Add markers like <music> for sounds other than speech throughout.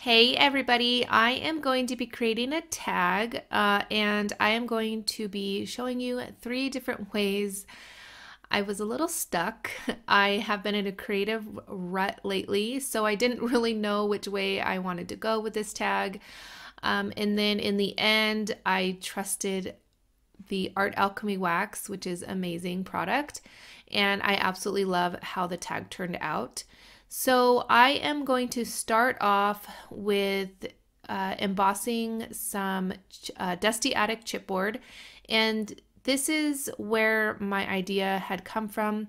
Hey everybody, I am going to be creating a tag uh, and I am going to be showing you three different ways. I was a little stuck. <laughs> I have been in a creative rut lately, so I didn't <laughs> really know which way I wanted to go with this tag. Um, and then in the end, I trusted the Art Alchemy Wax, which is amazing product, and I absolutely love how the tag turned out. So I am going to start off with uh, embossing some uh, Dusty Attic chipboard. And this is where my idea had come from.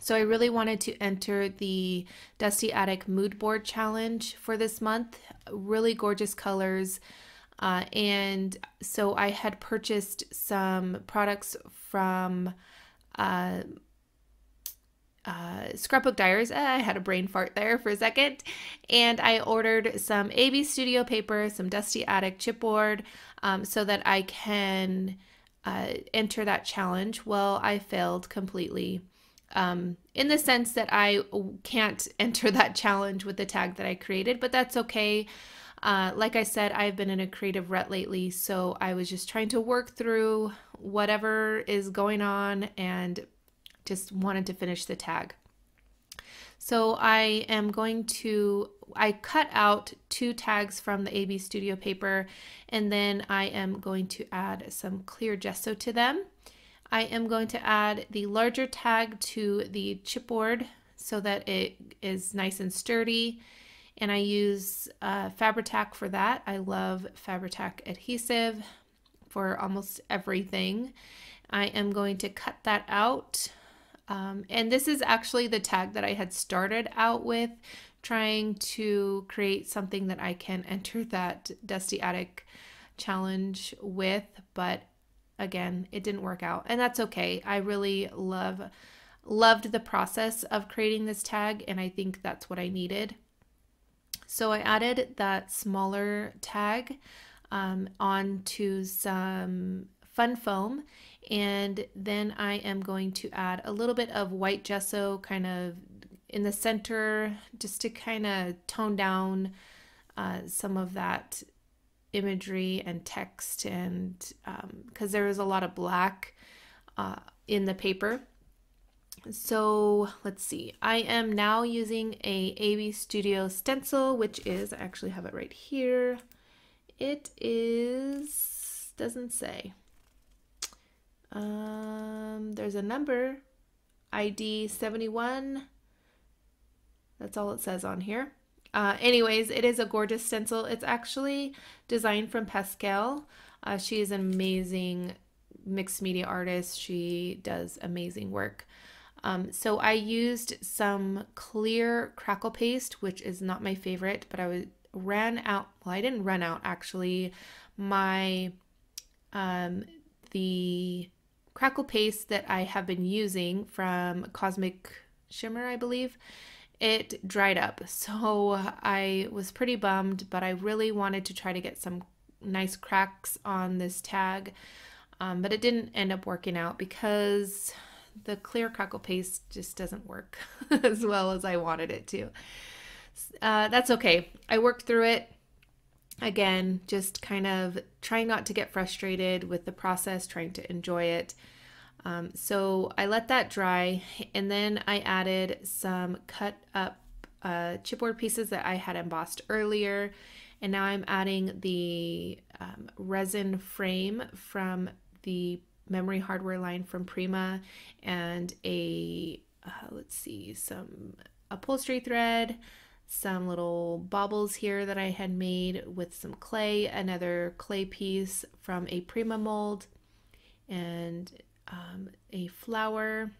So I really wanted to enter the Dusty Attic Mood Board Challenge for this month. Really gorgeous colors. Uh, and so I had purchased some products from uh, uh, Scrapbook Diaries. Uh, I had a brain fart there for a second. And I ordered some AB Studio paper, some Dusty Attic chipboard, um, so that I can uh, enter that challenge. Well, I failed completely. Um, in the sense that I can't <laughs> enter that challenge with the tag that I created, but that's okay. Uh, like I said, I've been in a creative rut lately, so I was just trying to work through whatever is going on and just wanted to finish the tag. So I am going to, I cut out two tags from the AB Studio paper and then I am going to add some clear gesso to them. I am going to add the larger tag to the chipboard so that it is nice and sturdy. And I use uh, Fabri-Tac for that. I love Fabri-Tac adhesive for almost everything. I am going to cut that out um, and this is actually the tag that I had started out with, trying to create something that I can <laughs> enter that Dusty Attic challenge with. But again, it didn't work out. And that's okay. I really love loved the process of creating this tag and I think that's what I needed. So I added that smaller tag um, onto some fun foam and then I am going to add a little bit of white gesso kind of in the center just to kind of tone down uh, some of that imagery and text and because um, there is a lot of black uh, in the paper. So let's see. I am now using a AB Studio stencil, which is, I actually have it right here. It is, doesn't say. Um, there's a number, ID 71. That's all it says on here. Uh, anyways, it is a gorgeous stencil. It's actually designed from Pascale. Uh, she is an amazing mixed media artist. She does amazing work. Um, so I used some clear crackle paste, which is not my favorite, but I was, ran out. Well, I didn't run out actually. My um, the crackle paste that I have been using from Cosmic Shimmer, I believe, it dried up. <laughs> So I was pretty bummed, but I really wanted to try to get some nice cracks on this tag. Um, but it didn't end up working out because the clear crackle paste just doesn't work <laughs> as well as I wanted it to. Uh, that's okay. I worked through it again, just kind of trying not to get frustrated with the process, trying to enjoy it. Um, so I let that dry and then I added some cut up uh, chipboard pieces that I had embossed earlier. And now I'm adding the um, resin frame from the memory hardware line from Prima and a, uh, let's see, some upholstery thread, some little baubles here that I had made with some clay, another clay piece from a Prima mold, and um, a flower.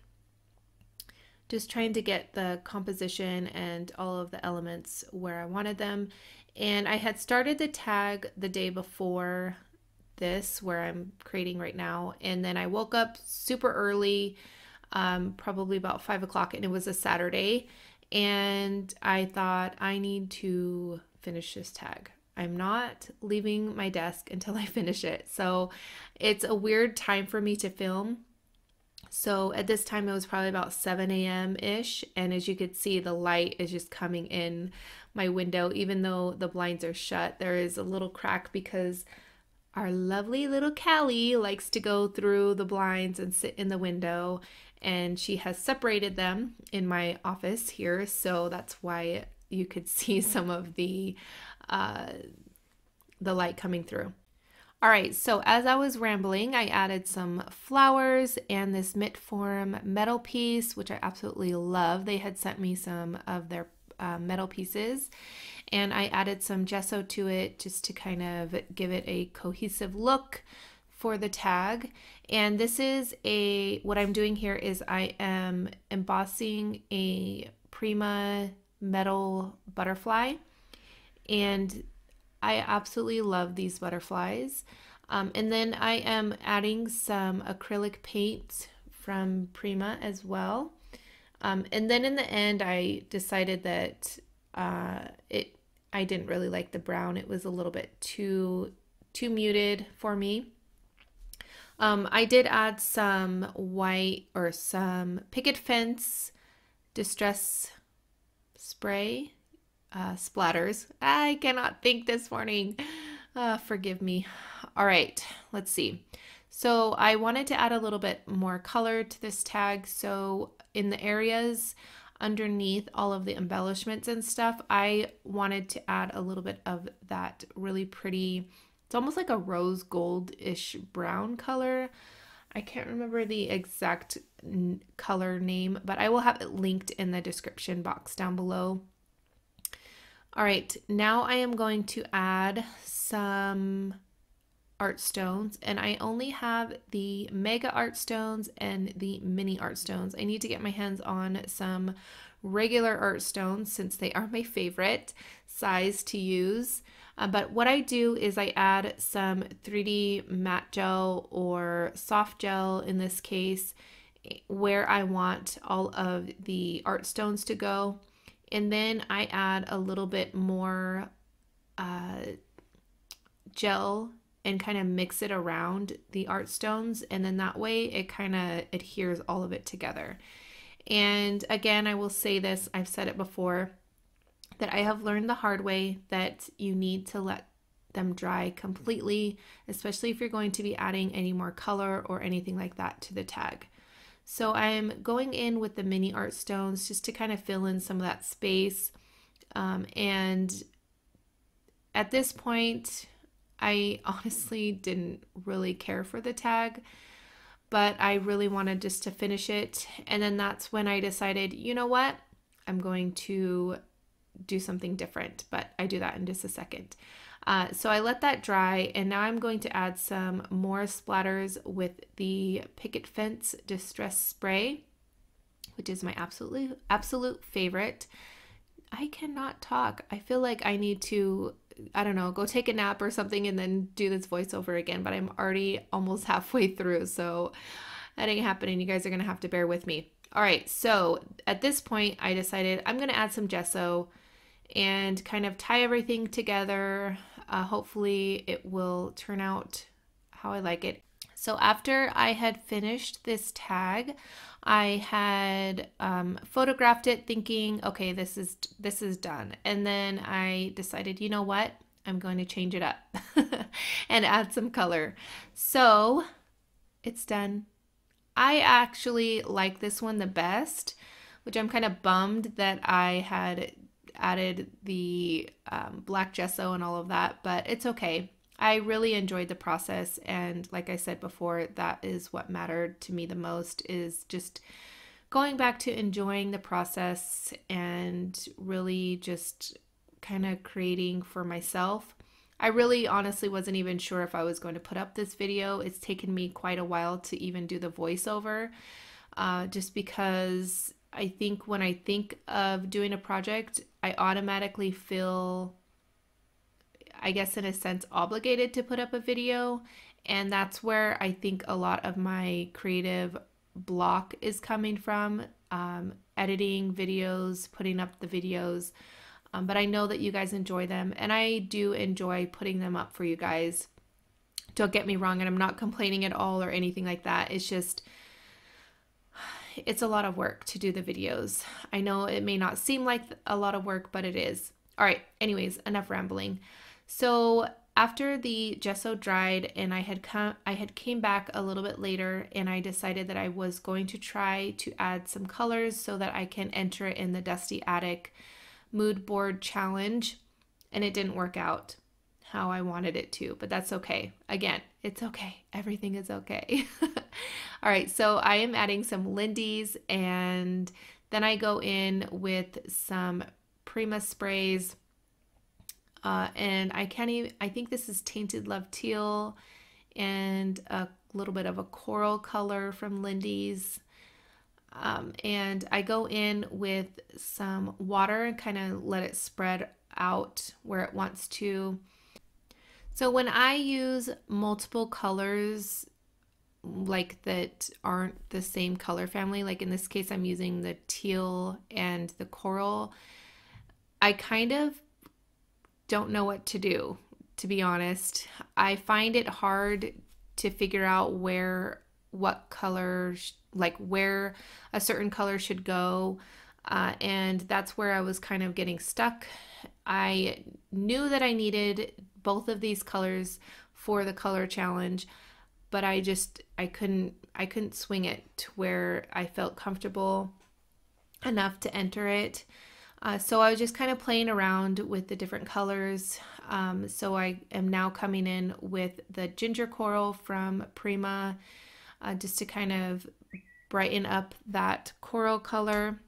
Just trying to get the composition and all of the elements where I wanted them. And I had started the tag the day before this, where I'm creating right now. And then I woke up super early, um, probably about five o'clock, and it was a Saturday and I thought I need to finish this tag. I'm not leaving my desk until <laughs> I finish it. So it's a weird time for me to film. So at this time, it was probably about 7 a.m. ish. And as you could see, the light is just coming in my window, even though the blinds are shut. There is a little crack because our lovely little Callie likes to go through the blinds and sit in the window, and she has separated them in my office here, so that's why you could <laughs> see some of the uh, the light coming through. All right, so as I was rambling, I added some flowers and this Mitform metal piece, which I absolutely love. They had sent me some of their uh, metal pieces and I added some gesso to it just to kind of give it a cohesive look for the tag. And this is a, what I'm doing here is I am embossing a Prima metal butterfly and I absolutely love these butterflies. Um, and then I am adding some acrylic paint from Prima as well. Um, and then in the end, I decided that uh, it I didn't really like the brown. It was a little bit too too muted for me. Um, I did add some white or some picket fence distress spray uh, splatters. I cannot think this morning. Uh, forgive me. All right, let's see. So I wanted to add a little bit more color to this tag. So in the areas underneath all of the embellishments and stuff, I wanted to add a little bit of that really pretty, it's almost like a rose gold-ish brown color. I can't remember the exact color name, but I will have it linked in the description box down below. All right, now I am going to add some art stones and I only have the mega art stones and the mini art stones. I need to get my hands on some regular art stones since they are my favorite size to use. Uh, but what I do is I add some 3D matte gel or soft gel in this case where I want all of the art stones to go. And then I add a little bit more uh, gel and kind of mix it around the art stones. And then that way it kind of adheres all of it together. And again, I will say this, I've said it before, that I have learned the hard way that you need to let them dry completely, especially if you're going to be adding any more color or anything like that to the tag. So I'm going in with the mini art stones just to kind of fill in some of that space. Um, and at this point, I <laughs> honestly didn't really care for the tag, but I really wanted just to finish it. And then that's when I decided, you know what? I'm going to do something different, but I do that in just a second. Uh, so I let that dry and now I'm going to add some more splatters with the Picket Fence Distress Spray, which is my absolutely absolute favorite. I cannot talk. I feel like I need to, I don't know, go take a nap or something and then do this voiceover again, but I'm already almost <laughs> halfway through, so that ain't happening. You guys are going to have to bear with me. All right, so at this point, I decided I'm going to add some gesso and kind of tie everything together. Uh, hopefully, it will turn out how I like it. So, after I had finished this tag, I had um, photographed it, thinking, "Okay, this is this is done." And then I decided, you know what? I'm going to change it up <laughs> and add some color. So, it's done. I actually like this one the best, which I'm kind of bummed that I had added the um, black gesso and all of that, but it's okay. I really enjoyed the process and like I said before, that is what mattered to me the most is just going back to enjoying the process and really just kind of creating for myself. I really honestly wasn't even sure if I was going to put up this video. It's taken me quite a while to even do the voiceover uh, just because I think when I think of doing a project, I automatically feel, I guess, in a sense, obligated to put up a video. And that's where I think a lot of my creative block is coming from um, editing videos, putting up the videos. Um, but I know that you guys enjoy them, and I do enjoy putting them up for you guys. Don't get me wrong, and I'm not complaining at all or anything like that. It's just it's a lot of work to do the videos. I know it may not seem like a lot of work, but it is. All right, anyways, enough rambling. So after the gesso dried and I had come I had came back a little bit later and I decided that I was going to try to add some colors so that I can enter it in the Dusty Attic mood board challenge and it didn't work out how I wanted it to, but that's okay. Again, it's okay. Everything is okay. <laughs> All right, so I am adding some Lindy's and then I go in with some Prima sprays uh, and I can't even, I think this is Tainted Love Teal and a little bit of a coral color from Lindy's. Um, and I go in with some water and kind of let it spread out where it wants to. So when I use multiple colors like that aren't the same color family, like in this case I'm using the teal and the coral, I kind of don't know what to do, to be honest. I find it hard to figure out where, what color, like where a certain color should go. Uh, and that's where I was kind of getting stuck. I knew that I needed both of these colors for the color challenge, but I just I couldn't I couldn't swing it to where I felt comfortable enough to enter it. Uh, so I was just kind of playing around with the different colors. Um, so I am now coming in with the ginger coral from Prima uh, just to kind of brighten up that coral color.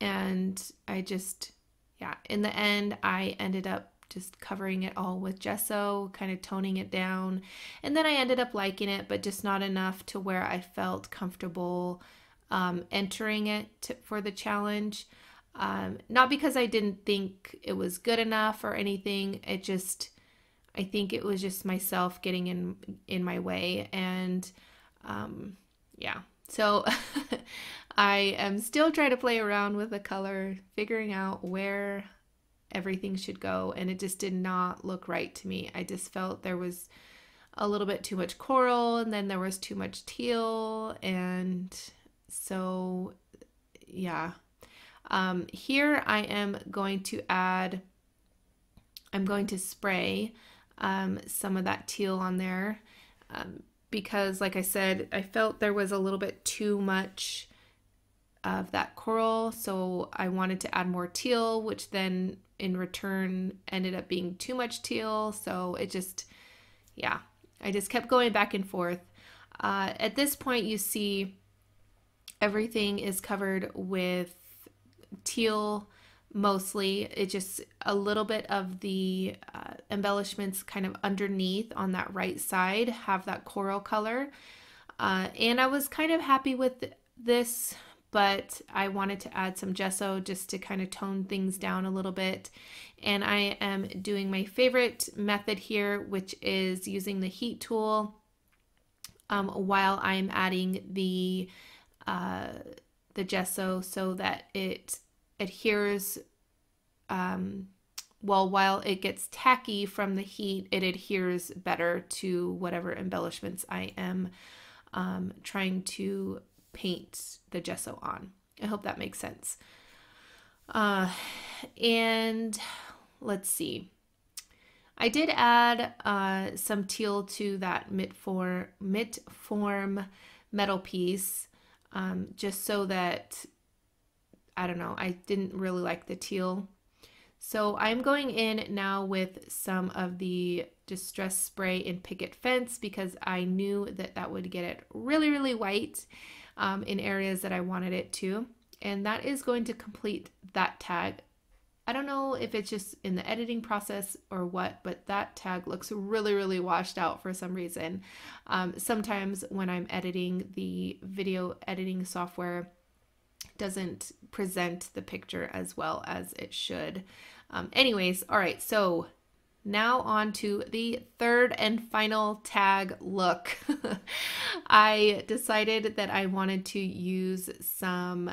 And I just, yeah, in the end, I ended up just covering it all with gesso, kind of toning it down. And then I ended up liking it, but just not enough to where I felt comfortable um, entering it to, for the challenge. Um, not because I didn't think it was good enough or anything. It just, I think it was just myself getting in in my way, and um, yeah. So <laughs> I am still trying to play around with the color, figuring out where everything should go, and it just did not look right to me. I just felt there was a little bit too much coral, and then there was too much teal, and so yeah um, here I am going to add, I'm going to spray um, some of that teal on there um, because like I said, I felt there was a little bit too much of that coral. So I wanted to add more teal, which then in return ended up being too much teal. So it just, yeah, I just kept going back and forth. Uh, at this point, you see everything is covered with teal mostly. It just a little bit of the uh, embellishments kind of underneath on that right side have that coral color. Uh, and I was kind of happy with this, but I wanted to add some gesso just to kind of tone things down a little bit. And I am doing my favorite method here, which is using the heat tool um, while I'm adding the uh, the gesso so that it adheres um, well while it gets tacky from the heat it adheres better to whatever embellishments i am um, trying to paint the gesso on. I hope that makes sense. Uh, and let's see. I did add uh, some teal to that Mitform, mitt form metal piece um, just so that I don't know, I didn't really like the teal. So I'm going in now with some of the Distress Spray in Picket Fence because I knew that that would get it really, really white um, in areas that I wanted it to. And that is going to complete that tag. I don't know if it's just in the editing process or what, but that tag looks really, really washed out for some reason. Um, sometimes when I'm editing the video editing software, doesn't present the picture as well as it should. Um, anyways, all right, so now on to the third and final tag look. <laughs> I decided that I wanted to use some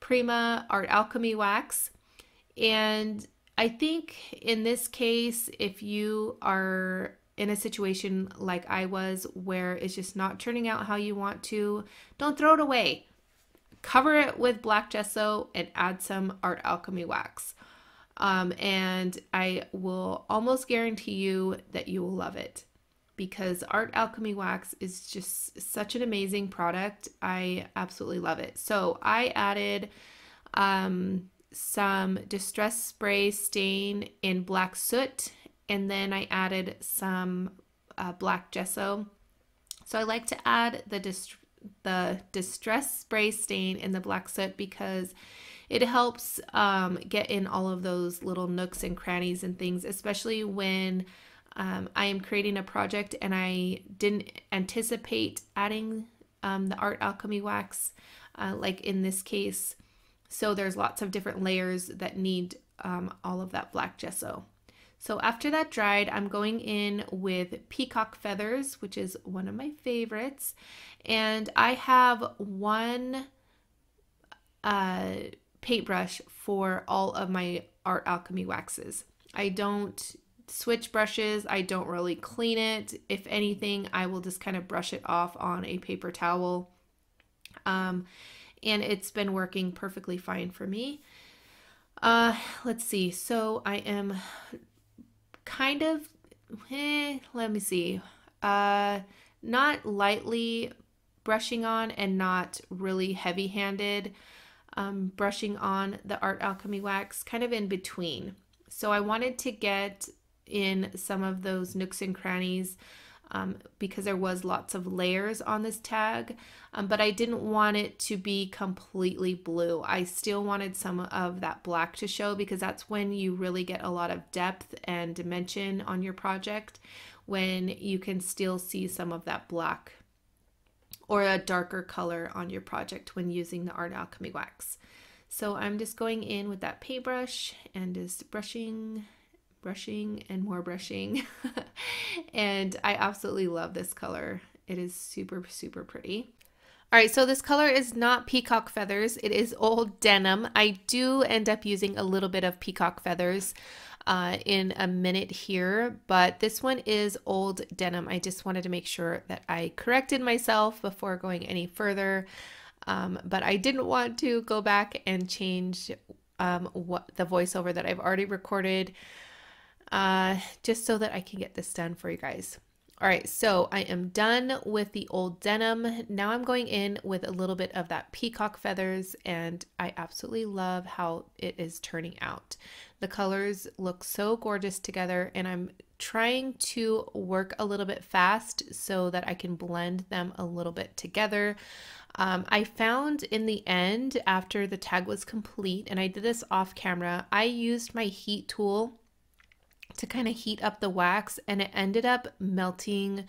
Prima Art Alchemy wax. And I think in this case, if you are in a situation like I was where it's just not turning out how you want to, don't throw it away cover it with black gesso and add some art alchemy wax. Um, and I will almost guarantee you that you will love it because Art Alchemy Wax is just such an amazing product. I absolutely love it. So I added um, some Distress Spray Stain in Black Soot, and then I added some uh, Black Gesso. So I like to add the dist- the Distress Spray Stain in the Black Soot because it helps um, get in all of those little nooks and crannies and things, especially when um, I am creating a project and I didn't anticipate adding um, the art alchemy wax, uh, like in this case. So there's lots of different layers that need um, all of that black gesso. So after that dried, I'm going in with peacock feathers, which is one of my favorites. And I have one uh, paintbrush for all of my art alchemy waxes. I don't switch brushes. I don't really clean it. If anything, I will just kind of brush it off on a paper towel. Um, and it's been working perfectly fine for me. Uh, let's see. So I am kind of, eh, let me see. Uh, not lightly brushing on and not really heavy handed um, brushing on the Art Alchemy wax, kind of in between. So I wanted to get in some of those nooks and crannies um, because there was lots of layers on this tag, um, but I didn't want it to be completely blue. I still wanted some of that black to show because that's when you really get a lot of depth and dimension on your project when you can still see some of that black or a darker color on your project when using the Art Alchemy wax. So I'm just going in with that paintbrush and just brushing brushing and more brushing. <laughs> and I absolutely love this color. It is super, super pretty. All right, so this color is not peacock feathers. It is old denim. I do end up using a little bit of peacock feathers uh, in a minute here, but this one is old denim. I just wanted to make sure that I corrected myself before going any further. Um, but I didn't want to go back and change um, what the voiceover that I've already recorded uh, just so that I can get this done for you guys. All right, so I am done with the old denim. Now I'm going in with a little bit of that peacock feathers and I absolutely love how it is turning out. The colors look so gorgeous together and I'm trying to work a little bit fast so that I can blend them a little bit together. Um, I found in the end, after the tag was complete, and I did this off camera, I used my heat tool to kind of heat up the wax and it ended up melting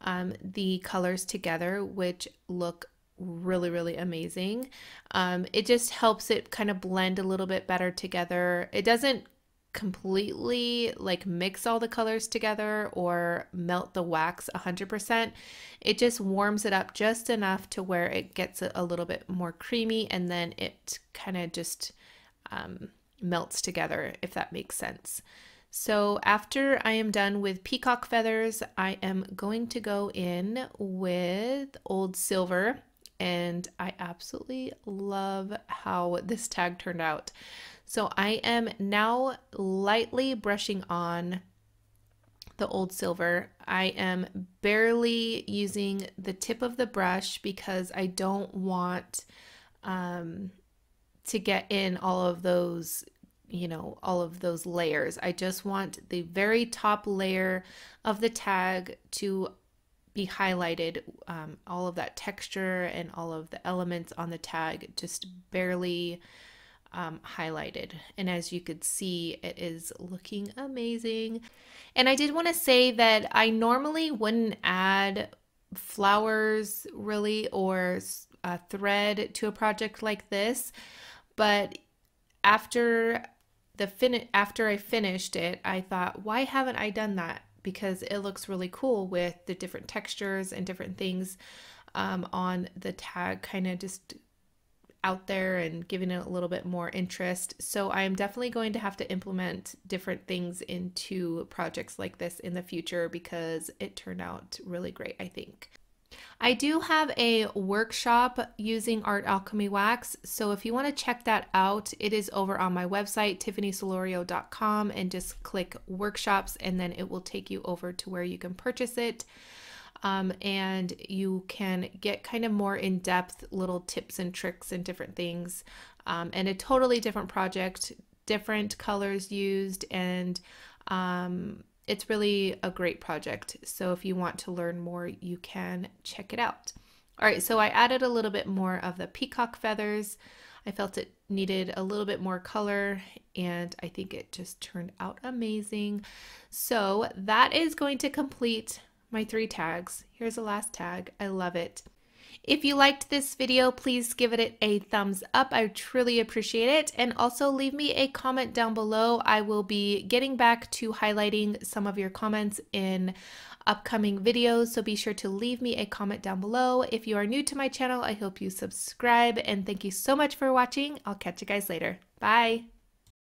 um, the colors together, which look really, really amazing. Um, it just helps it kind of blend a little bit better together. It doesn't completely like mix all the colors together or melt the wax 100%. It just warms it up just enough to where it gets a little bit more creamy and then it kind of just um, melts together, if that makes sense. So after I am done with peacock feathers, I am going to go in with old silver and I absolutely love how this tag turned out. So I am now lightly brushing on the old silver. I am barely using the tip of the brush because I don't want um, to get in all of those you know, all of those layers. I just want the very top layer of the tag to be highlighted. Um, all of that texture and all of the elements on the tag just barely um, highlighted. And as you could see, it is looking amazing. And I did want to say that I normally wouldn't add flowers really or a thread to a project like this, but after the fin after I finished it, I thought, why haven't I done that? Because it looks really cool with the different textures and different things um, on the tag, kind of just out there and giving it a little bit more interest. So I am definitely going to have to implement different things into projects like this in the future because it turned out really great, I think. I do have a workshop using Art Alchemy Wax, so if you want to check that out, it is over on my website, tiffanysolorio.com, and just click workshops, and then it will take you over to where you can purchase it. Um, and you can get kind of more in depth little tips and tricks and different things, um, and a totally different project, different colors used, and um, it's really a great project. So if you want to learn more, you can check it out. All right, so I added a little bit more of the peacock feathers. I felt it needed a little bit more color and I think it just turned out amazing. So that is going to complete my three tags. Here's the last tag. I love it. If you liked this video, please give it a thumbs up. I truly appreciate it. And also leave me a comment down below. I will be getting back to highlighting some of your comments in upcoming videos. So be sure to leave me a comment down below. If you are new to my channel, I hope you subscribe and thank you so much for watching. I'll catch you guys later. Bye.